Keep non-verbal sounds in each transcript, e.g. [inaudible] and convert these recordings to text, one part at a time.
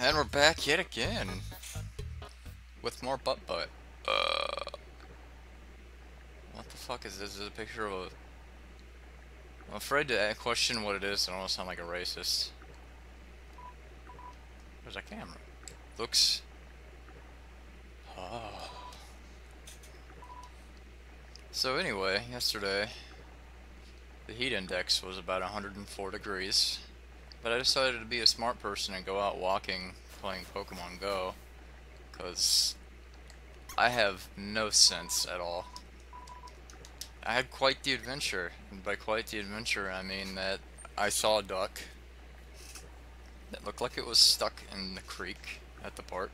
And we're back yet again. With more butt butt. Uh. What the fuck is this? Is this a picture of a. I'm afraid to question what it is. I don't want to sound like a racist. Where's that camera? Looks. Oh. So, anyway, yesterday, the heat index was about 104 degrees. But I decided to be a smart person and go out walking playing Pokemon Go. Because I have no sense at all. I had quite the adventure. And by quite the adventure, I mean that I saw a duck that looked like it was stuck in the creek at the park.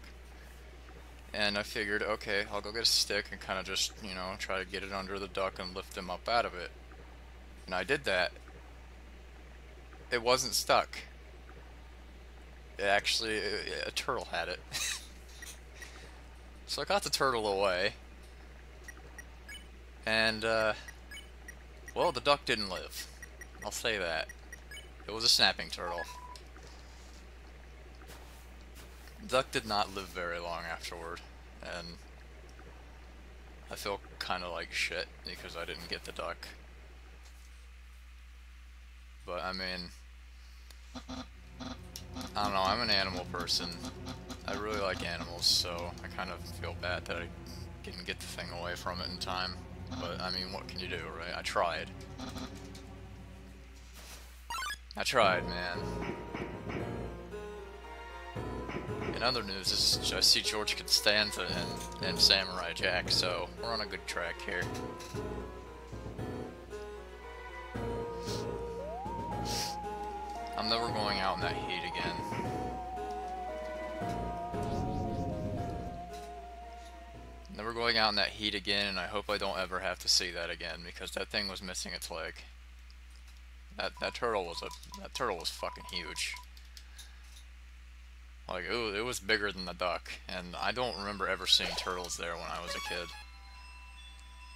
And I figured, okay, I'll go get a stick and kind of just, you know, try to get it under the duck and lift him up out of it. And I did that. It wasn't stuck. It actually, a, turtle had it. [laughs] so I got the turtle away. And, uh, well, the duck didn't live. I'll say that. It was a snapping turtle. Duck did not live very long afterward, and I feel kind of like shit because I didn't get the duck. But, I mean, I don't know, I'm an animal person. I really like animals, so I kind of feel bad that I didn't get the thing away from it in time. But, I mean, what can you do, right? I tried. I tried, man. In other news, is I see George Costanza and, and Samurai Jack, so we're on a good track here. I'm never going out in that heat again. Never going out in that heat again, and I hope I don't ever have to see that again, because that thing was missing its leg. That that turtle was a that turtle was fucking huge. Like it it was bigger than the duck, and I don't remember ever seeing turtles there when I was a kid.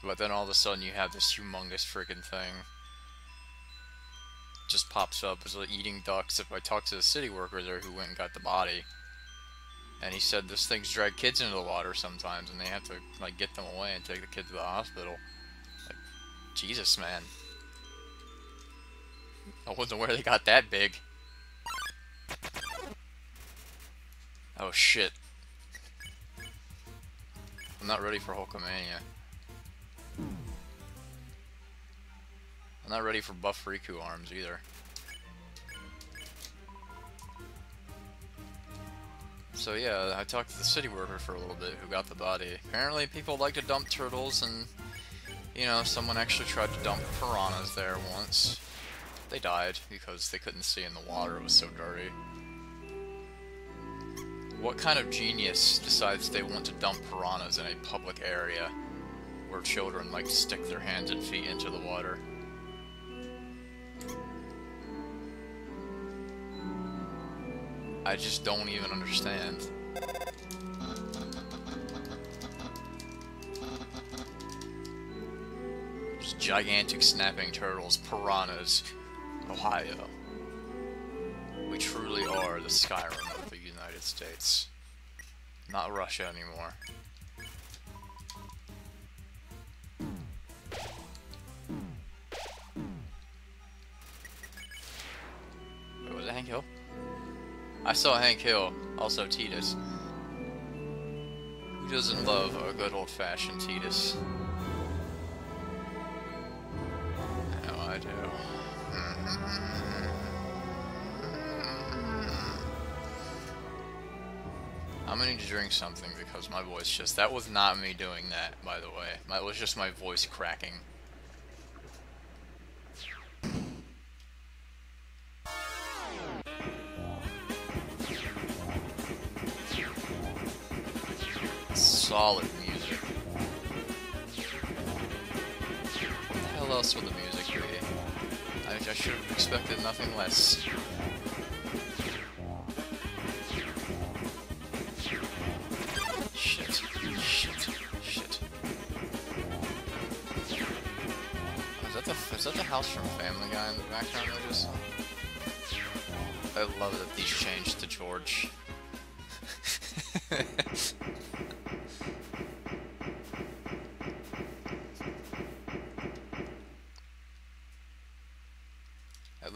But then all of a sudden you have this humongous freaking thing just pops up as eating ducks. If I talked to the city worker there who went and got the body, and he said this thing's drag kids into the water sometimes, and they have to like get them away and take the kid to the hospital. Like, Jesus, man. I wasn't aware they got that big. Oh shit. I'm not ready for Hulkamania. I'm not ready for buff Riku arms either. So yeah, I talked to the city worker for a little bit who got the body. Apparently people like to dump turtles and, you know, someone actually tried to dump piranhas there once. They died because they couldn't see in the water, it was so dirty. What kind of genius decides they want to dump piranhas in a public area where children like to stick their hands and feet into the water? I just don't even understand. Just gigantic snapping turtles, piranhas, Ohio. We truly are the Skyrim of the United States. Not Russia anymore. Wait, Hank Hill? I saw Hank Hill, also Tidus. Who doesn't love a good old-fashioned Tidus? I know I do. I'm gonna need to drink something because my voice just... That was not me doing that, by the way. That was just my voice cracking. Solid music. Hell else would the music be? I, I should have expected nothing less. Shit. Shit. Shit. Is that the is that the house from Family Guy in the background I just? I love that these changed to George. [laughs]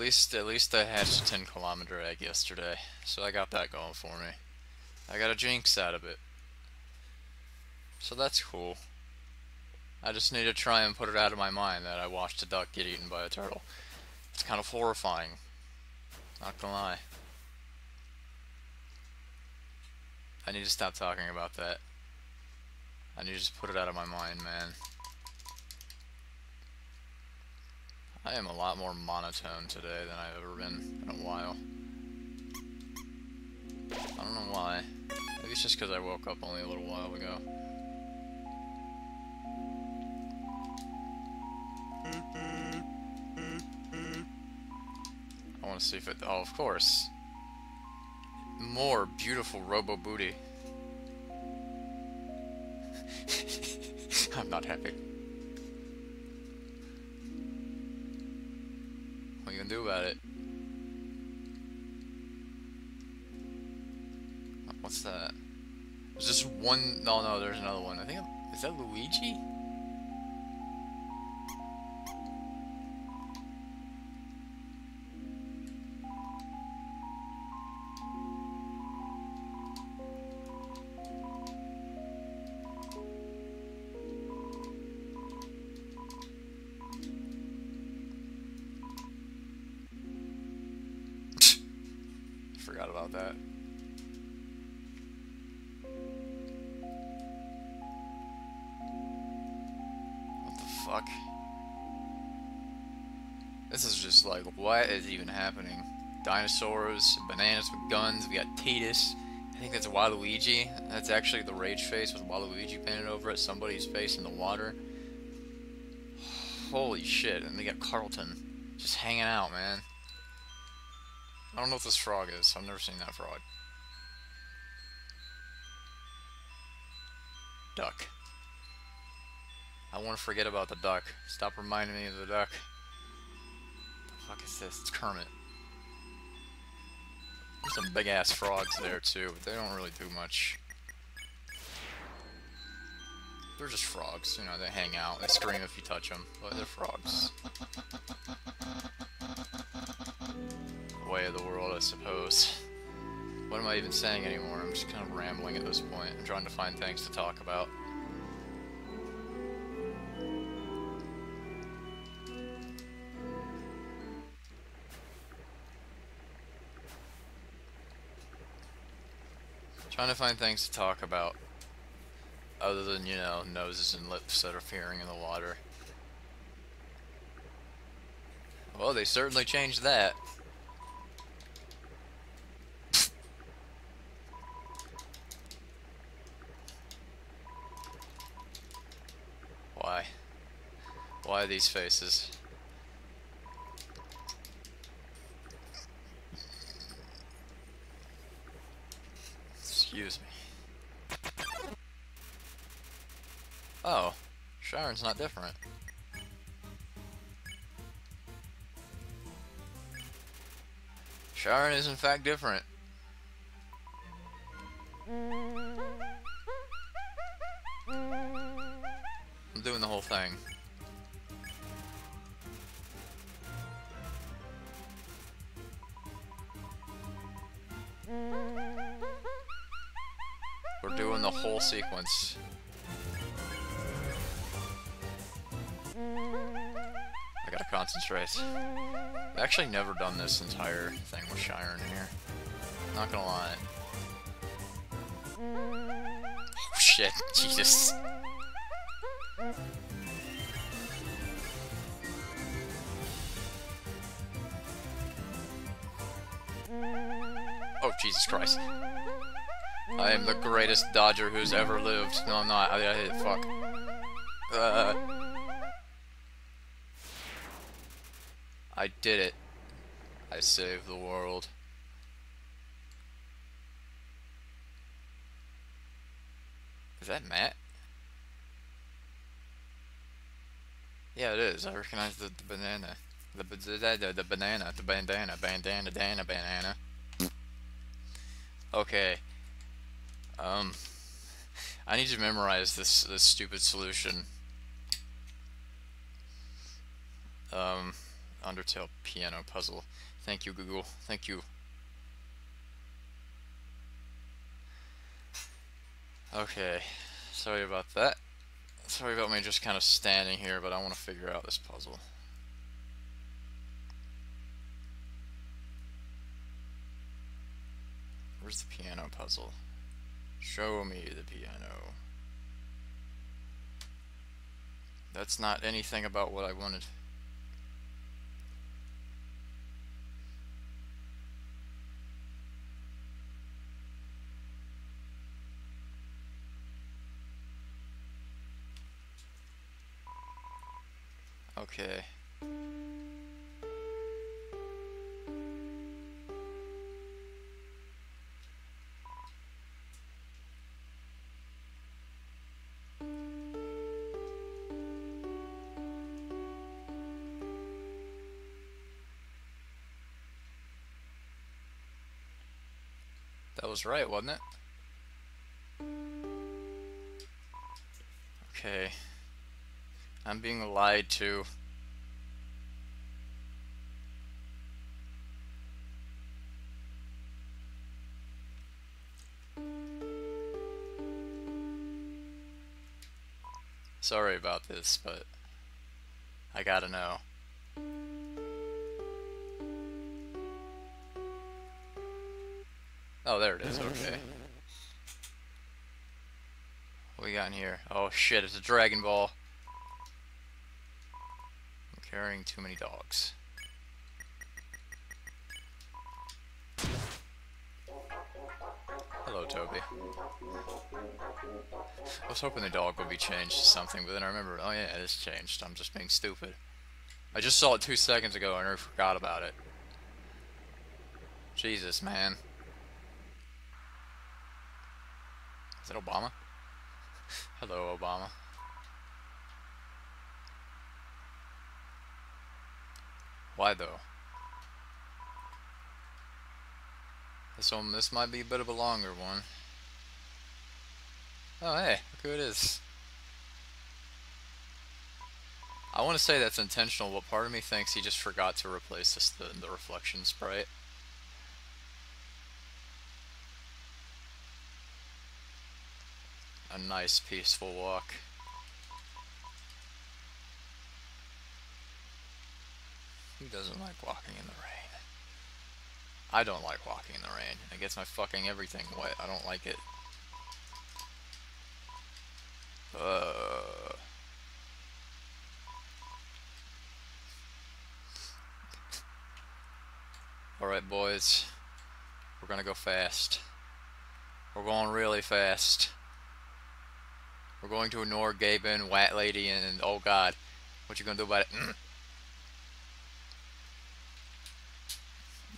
least, at least I hatched a 10 kilometer egg yesterday, so I got that going for me. I got a Jynx out of it. So that's cool. I just need to try and put it out of my mind that I watched a duck get eaten by a turtle. It's kind of horrifying. Not gonna lie. I need to stop talking about that. I need to just put it out of my mind, man. I am a lot more monotone today than I've ever been in a while. I don't know why. Maybe it's just because I woke up only a little while ago. I want to see if it... Oh, of course. More beautiful Robo Booty. [laughs] I'm not happy. Do about it? What's that? There's just one... No, no, there's another one. I think... Is that Luigi? About that. What the fuck? This is just like, what is even happening? Dinosaurs, bananas with guns, we got Tidus. I think that's Waluigi. That's actually the rage face with Waluigi painted over it. Somebody's face in the water. [sighs] Holy shit, and they got Carlton. Just hanging out, man. I don't know what this frog is. I've never seen that frog. Duck. I want to forget about the duck. Stop reminding me of the duck. The fuck is this? It's Kermit. There's some big ass frogs there too, but they don't really do much. They're just frogs, you know, they hang out, they scream if you touch them, but they're frogs. [laughs] way of the world, I suppose. What am I even saying anymore? I'm just kind of rambling at this point. I'm trying to find things to talk about. Trying to find things to talk about other than, you know, noses and lips that are appearing in the water. Well, they certainly changed that. Why? Why these faces? Excuse me. Oh, Sharon's not different. Sharon is in fact different. I'm doing the whole thing. We're doing the whole sequence. I gotta concentrate. I've actually never done this entire thing with Sharon here. Not gonna lie. Oh shit, [laughs] Jesus. Oh, Jesus Christ. I am the greatest dodger who's ever lived. No, I'm not. I, I hit fuck. Uh, I did it. I saved the world. Is that Matt? Yeah, it is. I recognize the, the banana. The, the, the, banana. The bandana. Bandana. Dana. Banana. Okay. Um, I need to memorize this this stupid solution. Um, Undertale piano puzzle. Thank you, Google. Thank you. Okay, sorry about that. Sorry about me just kind of standing here, but I want to figure out this puzzle. Where's the piano puzzle? Show me the piano. That's not anything about what I wanted. That was right, wasn't it? Okay. I'm being lied to. Sorry about this, but I gotta know. Oh, there it is, okay. [laughs] What we got in here? Oh shit, it's a Dragon Ball I'm carrying too many dogs. Hello, Toby. I was hoping the dog would be changed to something, but then I remember, oh yeah, it is changed. I'm just being stupid. I just saw it two seconds ago and I forgot about it. Jesus, man. Is it Obama? Hello, Obama. Why though? This one, this might be a bit of a longer one. Oh hey, look who it is. I want to say that's intentional, but part of me thinks he just forgot to replace this the, the reflection sprite. A nice peaceful walk. Who doesn't like walking in the rain? I don't like walking in the rain. It gets my fucking everything wet. I don't like it. Uh... Alright boys, we're gonna go fast. We're going really fast. We're going to ignore Gaben, Wat Lady, and oh god, what you gonna do about it? Mm.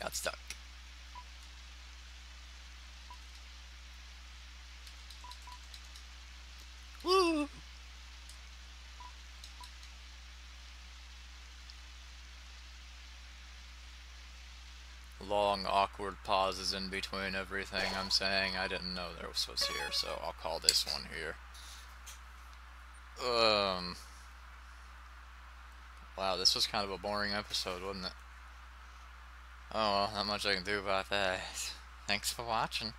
got stuck. Woo! Long, awkward pauses in between everything I'm saying. I didn't know there was here, so I'll call this one here. Um... Wow, this was kind of a boring episode, wasn't it? Oh well, not much I can do about that. [laughs] Thanks for watching.